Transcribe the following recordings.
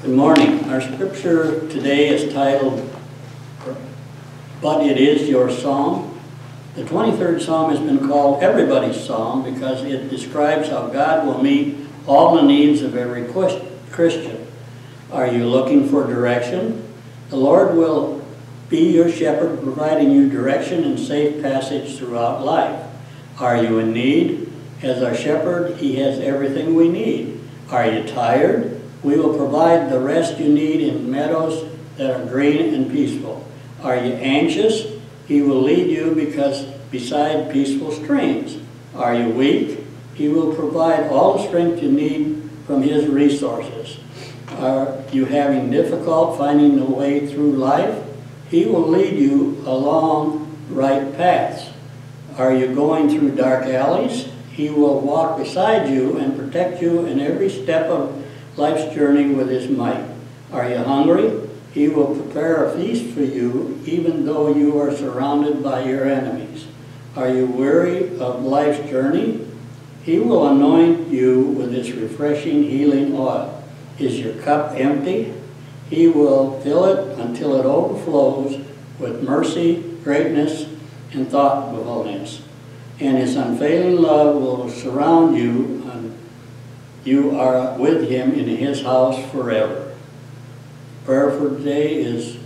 Good morning. Our scripture today is titled, But It Is Your Psalm. The 23rd Psalm has been called Everybody's Psalm because it describes how God will meet all the needs of every Christian. Are you looking for direction? The Lord will be your shepherd, providing you direction and safe passage throughout life. Are you in need? As our shepherd, He has everything we need. Are you tired? We will provide the rest you need in meadows that are green and peaceful. Are you anxious? He will lead you because beside peaceful streams. Are you weak? He will provide all the strength you need from His resources. Are you having difficult finding the way through life? He will lead you along right paths. Are you going through dark alleys? He will walk beside you and protect you in every step of life's journey with his might. Are you hungry? He will prepare a feast for you even though you are surrounded by your enemies. Are you weary of life's journey? He will anoint you with his refreshing healing oil. Is your cup empty? He will fill it until it overflows with mercy, greatness, and thoughtfulness. And his unfailing love will surround you, you are with him in his house forever. Prayer for today is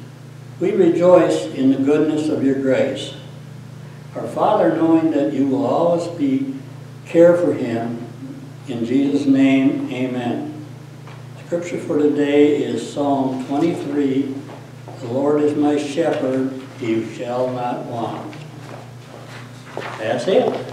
We rejoice in the goodness of your grace. Our Father, knowing that you will always be care for him, in Jesus' name, amen. Scripture for today is Psalm 23. The Lord is my shepherd, he shall not want. That's it.